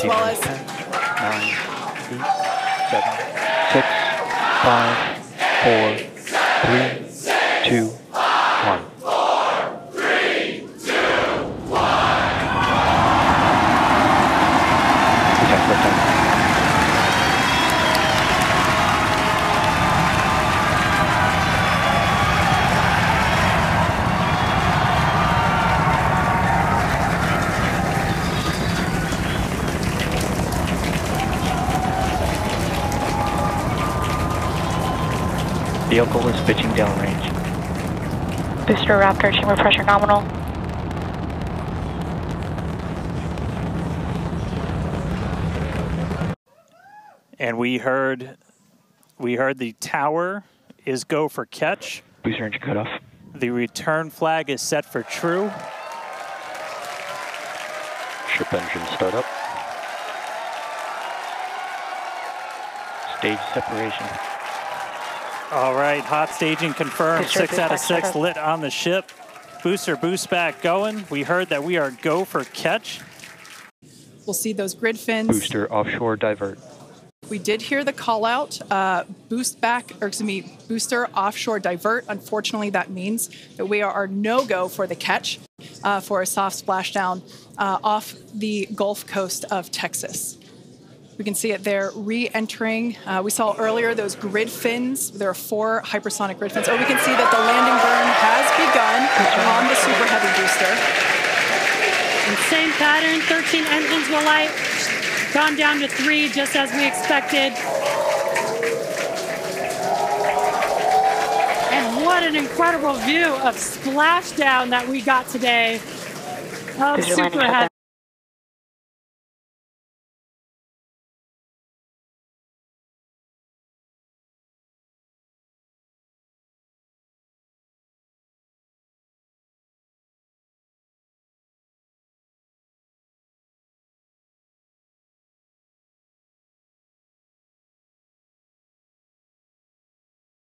as well as 10, 9, 8, 7, 6, 5, 4, Vehicle is pitching downrange. Booster Raptor, chamber pressure nominal. And we heard we heard the tower is go for catch. Booster engine cutoff. The return flag is set for true. Ship engine startup. Stage separation. All right, hot staging confirmed. Booster Six boost out of six startup. lit on the ship. Booster boost back going. We heard that we are go for catch. we'll see those grid fins. Booster offshore divert. We did hear the call out, uh, boost back, or excuse me, booster offshore divert. Unfortunately, that means that we are no go for the catch uh, for a soft splashdown uh, off the Gulf Coast of Texas. We can see it there re entering. Uh, we saw earlier those grid fins. There are four hypersonic grid fins. Or we can see that the landing burn has begun on the Super Heavy booster. And same pattern, 13 engines will light. Gone down to three, just as we expected. And what an incredible view of splashdown that we got today of Super Heavy.